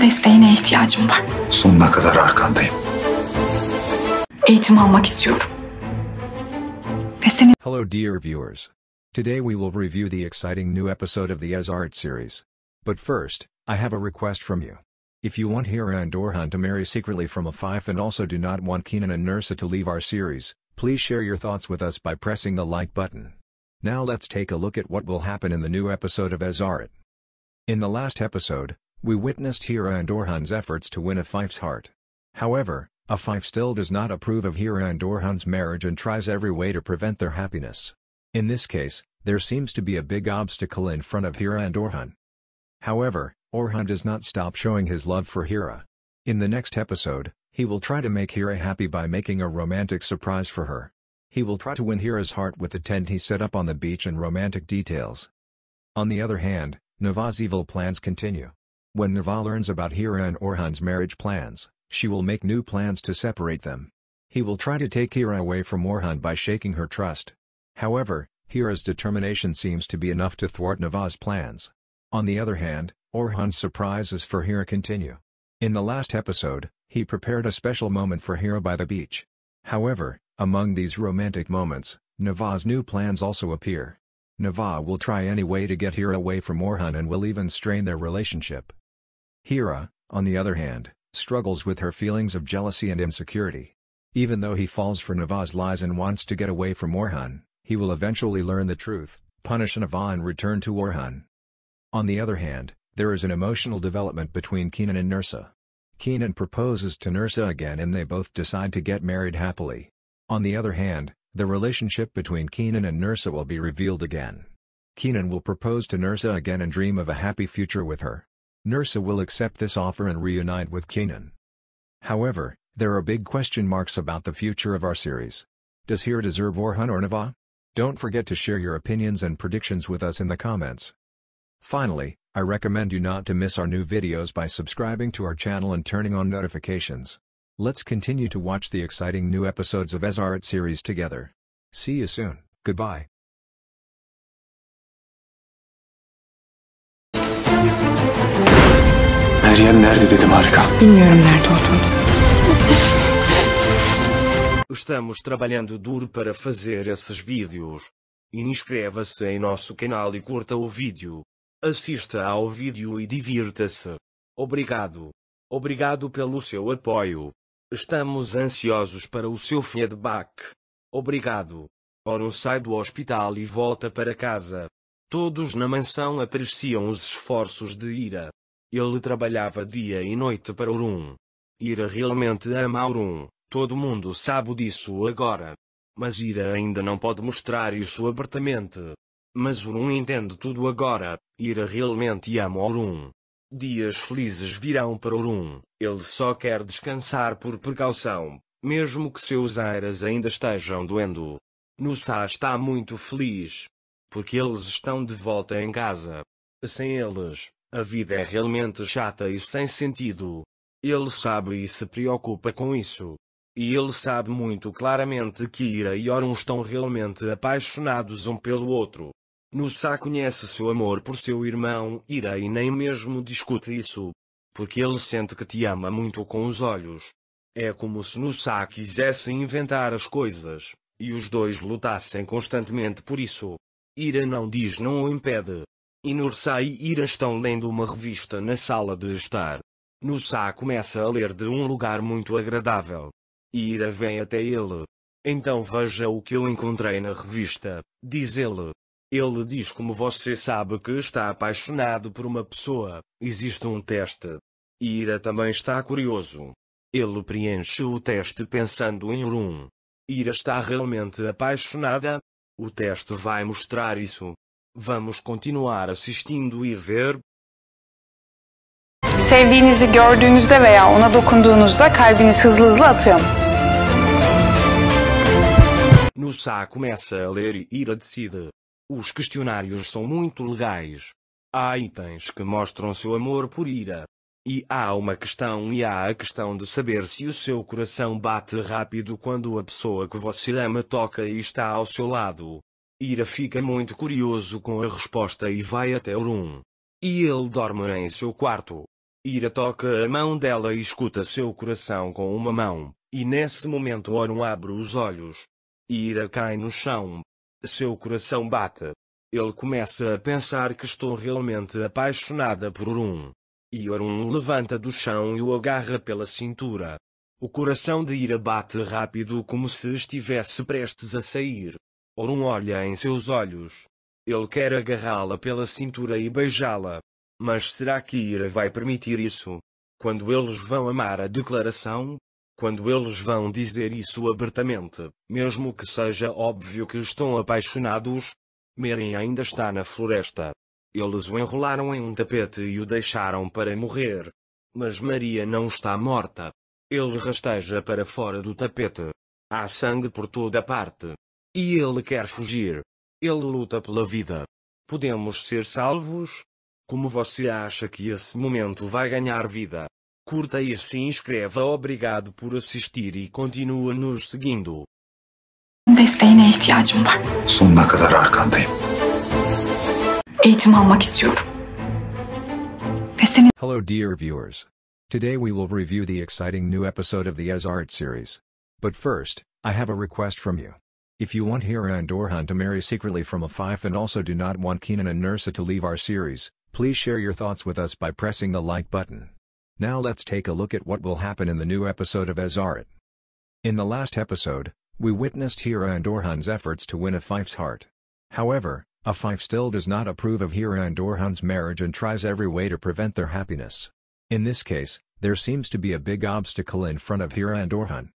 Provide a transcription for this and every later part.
Desteğine ihtiyacım var. Sonuna kadar arkandayım. Eğitim almak istiyorum. Ve senin Hello dear viewers. Today we will review the exciting new episode of the Esaret series. But first, I have a request from you. If you want Hira and Orhun to marry secretly from Afife and also do not want Keenan and Nursa to leave our series, please share your thoughts with us by pressing the like button. Now let's take a look at what will happen in the new episode of Esaret. In the last episode, we witnessed Hira and Orhun's efforts to win Afife's heart. However, Afife still does not approve of Hira and Orhun's marriage and tries every way to prevent their happiness. In this case, there seems to be a big obstacle in front of Hira and Orhun. However, Orhun does not stop showing his love for Hira. In the next episode, he will try to make Hira happy by making a romantic surprise for her. He will try to win Hira's heart with the tent he set up on the beach and romantic details. On the other hand, Neva's evil plans continue. When Neva learns about Hira and Orhun's marriage plans, she will make new plans to separate them. He will try to take Hira away from Orhun by shaking her trust. However, Hira's determination seems to be enough to thwart Neva's plans. On the other hand, Orhun's surprises for Hira continue. In the last episode, he prepared a special moment for Hira by the beach. However, among these romantic moments, Neva's new plans also appear. Neva will try any way to get Hira away from Orhun and will even strain their relationship. Hira, on the other hand, struggles with her feelings of jealousy and insecurity. Even though he falls for Neva's lies and wants to get away from Orhun, he will eventually learn the truth, punish Neva and return to Orhun. On the other hand, there is an emotional development between Keenan and Nursa. Keenan proposes to Nursa again and they both decide to get married happily. On the other hand, the relationship between Keenan and Nursa will be revealed again. Keenan will propose to Nursa again and dream of a happy future with her. Nursa will accept this offer and reunite with Keenan. However, there are big question marks about the future of our series. Does Hira deserve Orhun or Neva? Don't forget to share your opinions and predictions with us in the comments. Finally, I recommend you not to miss our new videos by subscribing to our channel and turning on notifications. Let's continue to watch the exciting new episodes of As series together. See you soon, goodbye. Meryem nerede dedim harika. bilmiyorum nerede olduğunu. Estamos trabalhando duro para fazer esses vídeos. Inscreva-se em nosso canal e curta o vídeo. Assista ao vídeo e divirta-se. Obrigado. Obrigado pelo seu apoio. Estamos ansiosos para o seu feedback. Obrigado. Oro sai do hospital e volta para casa. Todos na mansão apreciam os esforços de Ira. Ele trabalhava dia e noite para Urum. Ira realmente ama Urum, todo mundo sabe disso agora. Mas Ira ainda não pode mostrar isso abertamente. Mas Urum entende tudo agora, Ira realmente ama Urum. Dias felizes virão para Urum, ele só quer descansar por precaução, mesmo que seus airas ainda estejam doendo. Nusa está muito feliz. Porque eles estão de volta em casa. Sem eles, a vida é realmente chata e sem sentido. Ele sabe e se preocupa com isso. E ele sabe muito claramente que Ira e Orun estão realmente apaixonados um pelo outro. Nusa conhece seu amor por seu irmão Ira e nem mesmo discute isso. Porque ele sente que te ama muito com os olhos. É como se Nusa quisesse inventar as coisas, e os dois lutassem constantemente por isso. Ira não diz não o impede. E e Ira estão lendo uma revista na sala de estar. Nursa começa a ler de um lugar muito agradável. Ira vem até ele. Então veja o que eu encontrei na revista, diz ele. Ele diz como você sabe que está apaixonado por uma pessoa, existe um teste. Ira também está curioso. Ele preenche o teste pensando em Urum. Ira está realmente apaixonada? O teste vai mostrar isso. Vamos continuar assistindo e ver. Sevdiğinizi gördüğünüzde veya ona dokunduğunuzda kalbiniz hızlı hızlı atıyor mu? Nusa começa a ler e Ira decide. Os questionários são muito legais. Há itens que mostram seu amor por Ira. E há uma questão e há a questão de saber se o seu coração bate rápido quando a pessoa que você ama toca e está ao seu lado. Ira fica muito curioso com a resposta e vai até Urum. E ele dorme em seu quarto. Ira toca a mão dela e escuta seu coração com uma mão, e nesse momento Orun abre os olhos. Ira cai no chão. Seu coração bate. Ele começa a pensar que estou realmente apaixonada por Orun. E Orun o levanta do chão e o agarra pela cintura. O coração de Ira bate rápido como se estivesse prestes a sair. Orun olha em seus olhos. Ele quer agarrá-la pela cintura e beijá-la. Mas será que Ira vai permitir isso? Quando eles vão amar a declaração? Quando eles vão dizer isso abertamente, mesmo que seja óbvio que estão apaixonados? Meren ainda está na floresta. Eles o enrolaram em um tapete e o deixaram para morrer. Mas Maria não está morta. Ele rasteja para fora do tapete. Há sangue por toda parte. E ele quer fugir. Ele luta pela vida. Podemos ser salvos? Como você acha que esse momento vai ganhar vida? Curta e se inscreva. Obrigado por assistir e continua nos seguindo. Desteğine ihtiyacım var. Sonuna kadar arkandayım. Eğitim almak istiyorum. Ve senin Hello dear viewers. Today we will review the exciting new episode of the As Art series. But first, I have a request from you. If you want Hira and Orhun to marry secretly from Afife and also do not want Keenan and Nursa to leave our series, please share your thoughts with us by pressing the like button. Now let's take a look at what will happen in the new episode of Esaret. In the last episode, we witnessed Hira and Orhun's efforts to win Afife's heart. However, Afife still does not approve of Hira and Orhun's marriage and tries every way to prevent their happiness. In this case, there seems to be a big obstacle in front of Hira and Orhun.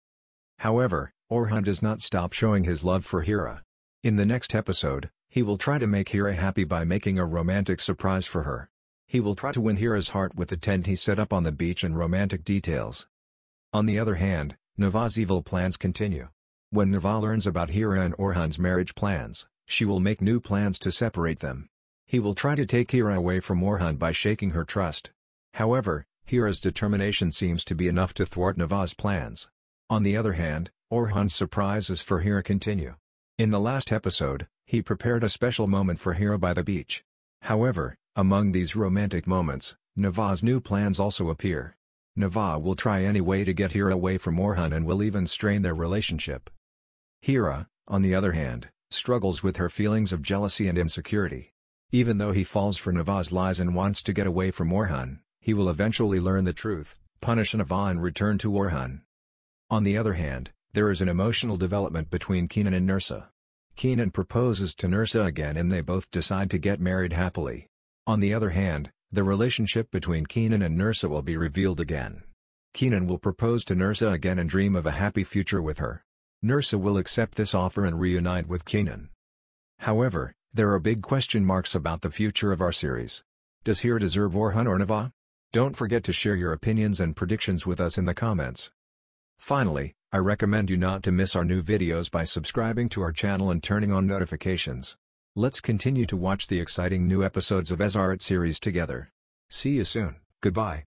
However, Orhun does not stop showing his love for Hira. In the next episode, he will try to make Hira happy by making a romantic surprise for her. He will try to win Hira's heart with the tent he set up on the beach and romantic details. On the other hand, Neva's evil plans continue. When Neva learns about Hira and Orhun's marriage plans, she will make new plans to separate them. He will try to take Hira away from Orhun by shaking her trust. However, Hira's determination seems to be enough to thwart Neva's plans. On the other hand, Orhun's surprises for Hira continue. In the last episode, he prepared a special moment for Hira by the beach. However, among these romantic moments, Neva's new plans also appear. Neva will try any way to get Hira away from Orhun and will even strain their relationship. Hira, on the other hand, struggles with her feelings of jealousy and insecurity. Even though he falls for Neva's lies and wants to get away from Orhun, he will eventually learn the truth, punish Neva and return to Orhun. On the other hand, there is an emotional development between Keenan and Nursa. Keenan proposes to Nursa again and they both decide to get married happily. On the other hand, the relationship between Keenan and Nursa will be revealed again. Keenan will propose to Nursa again and dream of a happy future with her. Nursa will accept this offer and reunite with Keenan. However, there are big question marks about the future of our series. Does Hira deserve Orhun or Neva? Don't forget to share your opinions and predictions with us in the comments. Finally, I recommend you not to miss our new videos by subscribing to our channel and turning on notifications. Let's continue to watch the exciting new episodes of Esaret series together. See you soon, goodbye.